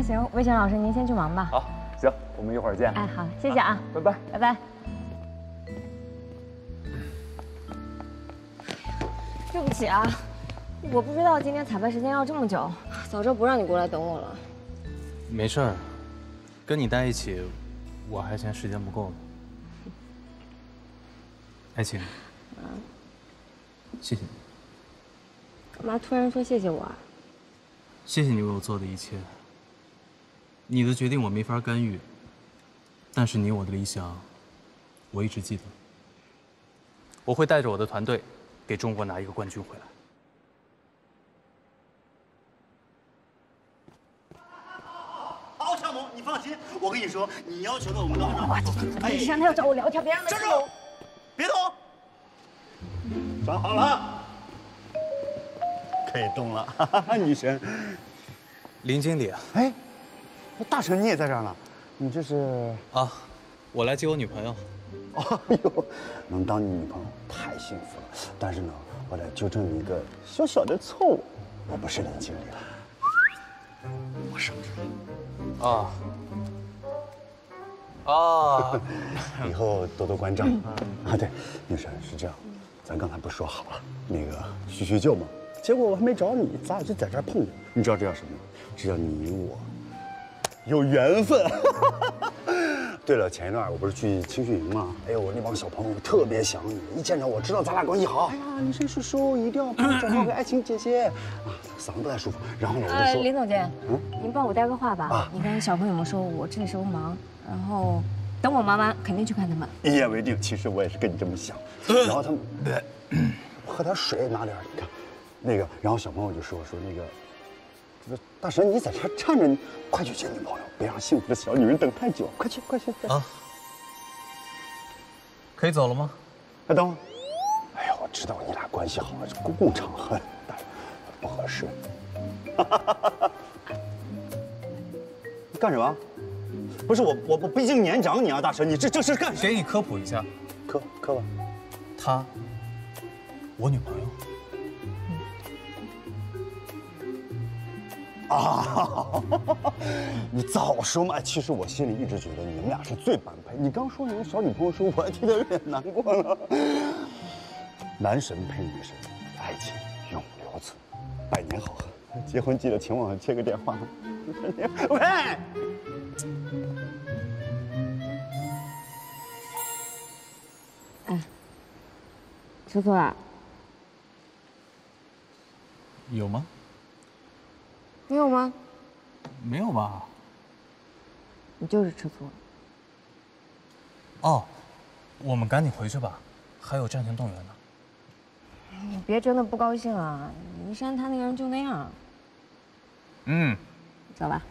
那行，魏晨老师，您先去忙吧。好，行，我们一会儿见。哎，好，谢谢啊，拜拜，拜拜。对不起啊，我不知道今天彩排时间要这么久，早知道不让你过来等我了。没事儿，跟你待一起，我还嫌时间不够呢。爱情，谢谢你，干嘛突然说谢谢我啊？谢谢你为我做的一切。你的决定我没法干预，但是你我的理想，我一直记得。我会带着我的团队，给中国拿一个冠军回来。好，向萌，你放心，我跟你说，你要求的我们都按照好做。哎，珊他要找我聊天，别让他站住！别动！站好了，可以动了，哈哈哈，女神。林经理啊，哎，大成你也在这儿呢，你这是？啊，我来接我女朋友。哎呦，能当你女朋友太幸福了。但是呢，我得纠正你一个小小的错误，我不是林经理了，我是。啊。啊，以后多多关照啊！对，女神是这样，咱刚才不是说好了那个叙叙旧吗？结果我还没找你，咱俩就在这儿碰见。你知道这叫什么吗？这叫你我有缘分。对了，前一段我不是去青训营吗？哎呦，我那帮小朋友特别想你，一见着我知道咱俩关系好。哎呀，女神叔叔一定要帮我转告给爱情姐姐啊！嗓子不太舒服，然后呢我就说，林总监，嗯，您帮我带个话吧。啊，你跟小朋友们说，我这时候忙，然后等我忙完肯定去看他们。一言为定。其实我也是跟你这么想。然后他们，喝点水，拿点，你看，那个，然后小朋友就说说那个。大神，你在这站着，你快去见女朋友，别让幸福的小女人等太久。快去，快去！啊，可以走了吗？哎，等会儿。哎呀，我知道你俩关系好，这公共场合不合适。你干什么？不是我，我我毕竟年长你啊，大神，你这这是干？给你科普一下，科科吧。她，我女朋友。啊！你早说嘛！其实我心里一直觉得你们俩是最般配。你刚说你有小女朋友时，我还替他有点难过了。男神配女神，爱情永留存，百年好合。结婚记得请我接个电话。喂。哎，吃错了？有吗？没有吗？没有吧。你就是吃醋了。哦，我们赶紧回去吧，还有战前动员呢。你别真的不高兴啊！林山他那个人就那样。嗯，走吧。